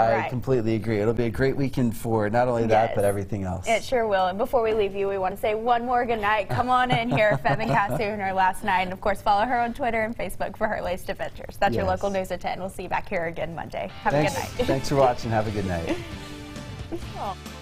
I completely agree. It'll be a great weekend for not only that, but everything else. It sure will. And before we leave you, we want to say one more good night. Come on in here, Pheben Kassahun last night. And of course, follow her on Twitter and Facebook for her latest adventures. That's your local news at 10. We'll see you back here again Monday. Have Thanks, a good night. thanks for watching. Have a good night.